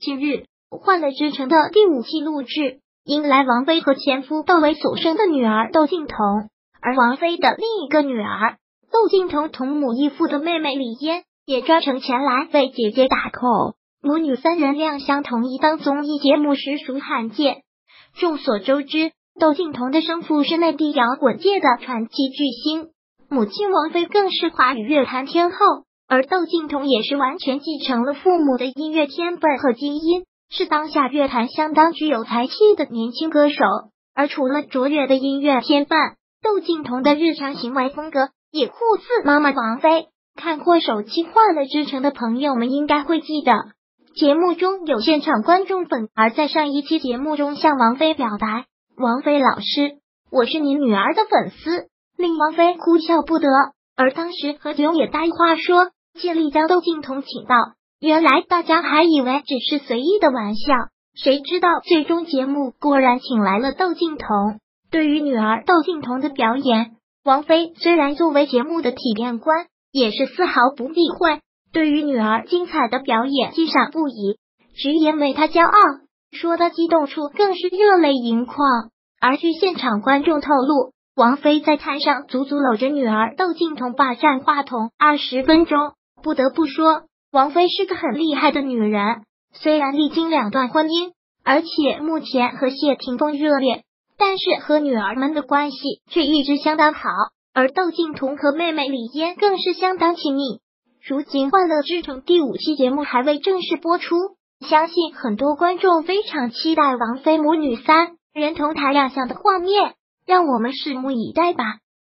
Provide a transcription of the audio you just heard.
近日，《欢乐之城》的第五期录制，迎来王菲和前夫窦唯所生的女儿窦靖童，而王菲的另一个女儿窦靖童同母异父的妹妹李嫣也专程前来为姐姐打 call。母女三人亮相同一档综艺节目，实属罕见。众所周知，窦靖童的生父是内地摇滚界的传奇巨星，母亲王菲更是华语乐坛天后。而窦靖童也是完全继承了父母的音乐天分和基因，是当下乐坛相当具有才气的年轻歌手。而除了卓越的音乐天分，窦靖童的日常行为风格也酷似妈妈王菲。看过首期《欢乐之城》的朋友们应该会记得，节目中有现场观众粉而在上一期节目中向王菲表白：“王菲老师，我是你女儿的粉丝。”令王菲哭笑不得。而当时何炅也搭话说。尽力将窦靖童请到，原来大家还以为只是随意的玩笑，谁知道最终节目果然请来了窦靖童。对于女儿窦靖童的表演，王菲虽然作为节目的体验官，也是丝毫不避讳，对于女儿精彩的表演欣赏不已，直言为她骄傲，说到激动处更是热泪盈眶。而据现场观众透露，王菲在台上足足搂着女儿窦靖童霸占话筒二十分钟。不得不说，王菲是个很厉害的女人。虽然历经两段婚姻，而且目前和谢霆锋热恋，但是和女儿们的关系却一直相当好。而窦靖童和妹妹李嫣更是相当亲密。如今《欢乐之城》第五期节目还未正式播出，相信很多观众非常期待王菲母女三人同台亮相的画面，让我们拭目以待吧。